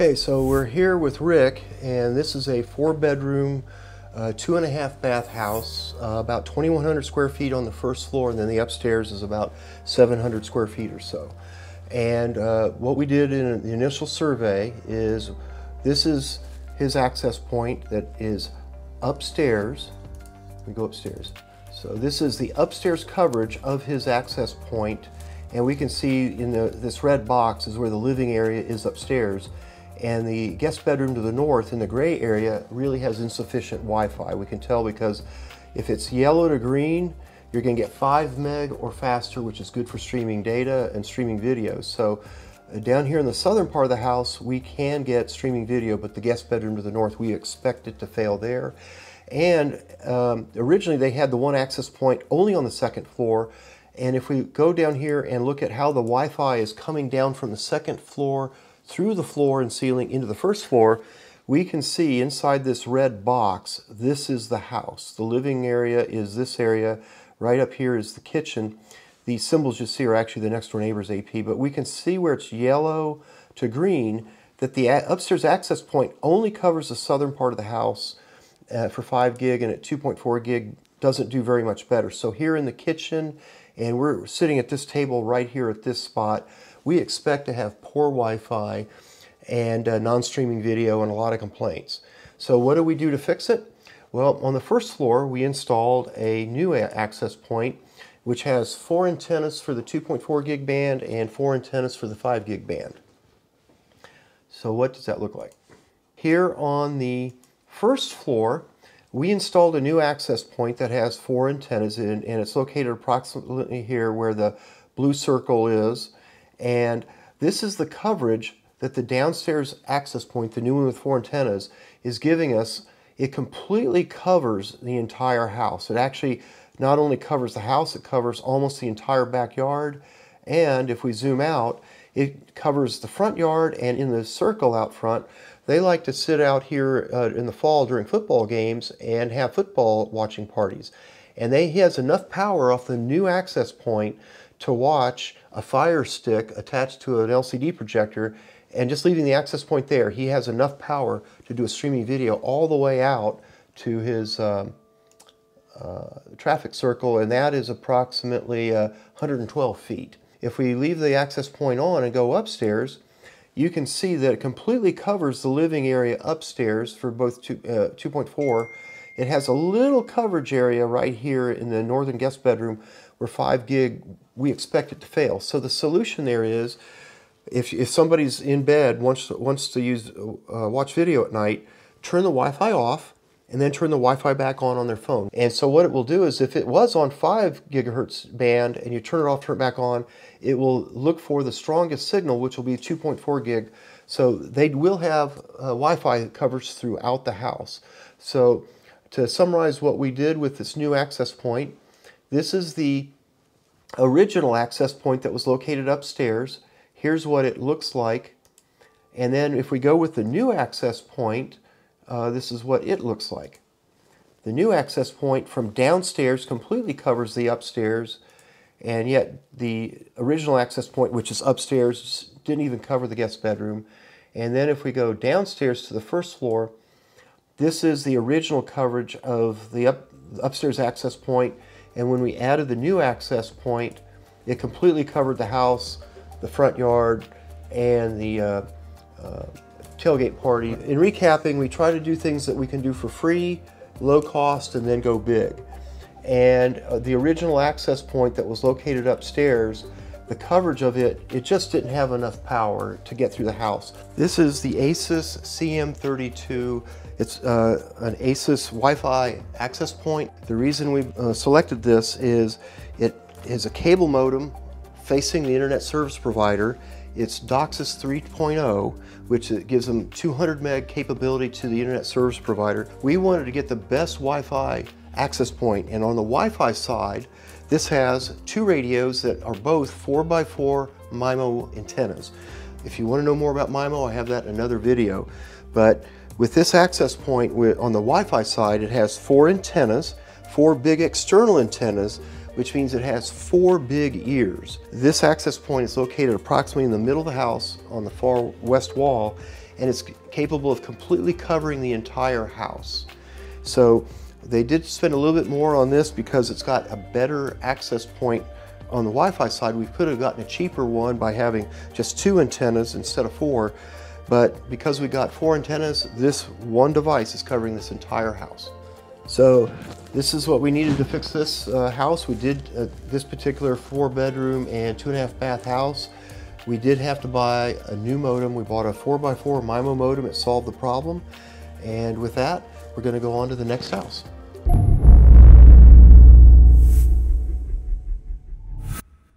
Okay, so we're here with Rick, and this is a four bedroom, uh, two and a half bath house, uh, about 2,100 square feet on the first floor, and then the upstairs is about 700 square feet or so. And uh, what we did in the initial survey is this is his access point that is upstairs. We go upstairs. So this is the upstairs coverage of his access point, and we can see in the, this red box is where the living area is upstairs and the guest bedroom to the north in the gray area really has insufficient Wi-Fi. We can tell because if it's yellow to green, you're going to get 5 meg or faster, which is good for streaming data and streaming videos. So uh, down here in the southern part of the house, we can get streaming video, but the guest bedroom to the north, we expect it to fail there. And um, originally they had the one access point only on the second floor. And if we go down here and look at how the Wi-Fi is coming down from the second floor through the floor and ceiling into the first floor, we can see inside this red box, this is the house. The living area is this area. Right up here is the kitchen. These symbols you see are actually the next door neighbor's AP, but we can see where it's yellow to green that the upstairs access point only covers the southern part of the house uh, for 5 gig and at 2.4 gig doesn't do very much better. So here in the kitchen, and we're sitting at this table right here at this spot, we expect to have poor Wi-Fi and uh, non-streaming video and a lot of complaints. So what do we do to fix it? Well, on the first floor, we installed a new access point which has four antennas for the 2.4 gig band and four antennas for the 5 gig band. So what does that look like? Here on the first floor, we installed a new access point that has four antennas in, and it's located approximately here where the blue circle is. And this is the coverage that the downstairs access point, the new one with four antennas, is giving us. It completely covers the entire house. It actually not only covers the house, it covers almost the entire backyard. And if we zoom out, it covers the front yard and in the circle out front, they like to sit out here uh, in the fall during football games and have football watching parties. And they, he has enough power off the new access point to watch a fire stick attached to an LCD projector and just leaving the access point there, he has enough power to do a streaming video all the way out to his um, uh, traffic circle, and that is approximately uh, 112 feet. If we leave the access point on and go upstairs, you can see that it completely covers the living area upstairs for both uh, 2.4. It has a little coverage area right here in the northern guest bedroom where 5 gig, we expect it to fail. So the solution there is, if, if somebody's in bed, wants wants to use uh, watch video at night, turn the Wi-Fi off, and then turn the Wi-Fi back on on their phone. And so what it will do is if it was on 5 gigahertz band and you turn it off, turn it back on, it will look for the strongest signal, which will be 2.4 gig. So they will have uh, Wi-Fi coverage throughout the house. So to summarize what we did with this new access point, this is the original access point that was located upstairs. Here's what it looks like. And then if we go with the new access point, uh, this is what it looks like. The new access point from downstairs completely covers the upstairs, and yet the original access point, which is upstairs, didn't even cover the guest bedroom. And then if we go downstairs to the first floor, this is the original coverage of the up, upstairs access point and when we added the new access point, it completely covered the house, the front yard, and the uh, uh, tailgate party. In recapping, we try to do things that we can do for free, low cost, and then go big. And uh, the original access point that was located upstairs, the coverage of it, it just didn't have enough power to get through the house. This is the Asus CM32 it's uh, an Asus Wi-Fi access point. The reason we uh, selected this is it is a cable modem facing the internet service provider. It's DOCSIS 3.0, which gives them 200 meg capability to the internet service provider. We wanted to get the best Wi-Fi access point, and on the Wi-Fi side, this has two radios that are both 4x4 MIMO antennas. If you want to know more about MIMO, I have that in another video. But with this access point on the Wi-Fi side, it has four antennas, four big external antennas, which means it has four big ears. This access point is located approximately in the middle of the house on the far west wall, and it's capable of completely covering the entire house. So they did spend a little bit more on this because it's got a better access point on the Wi-Fi side. We could have gotten a cheaper one by having just two antennas instead of four, but because we got four antennas, this one device is covering this entire house. So this is what we needed to fix this uh, house. We did uh, this particular four bedroom and two and a half bath house. We did have to buy a new modem. We bought a 4x4 MIMO modem. It solved the problem. And with that, we're going to go on to the next house.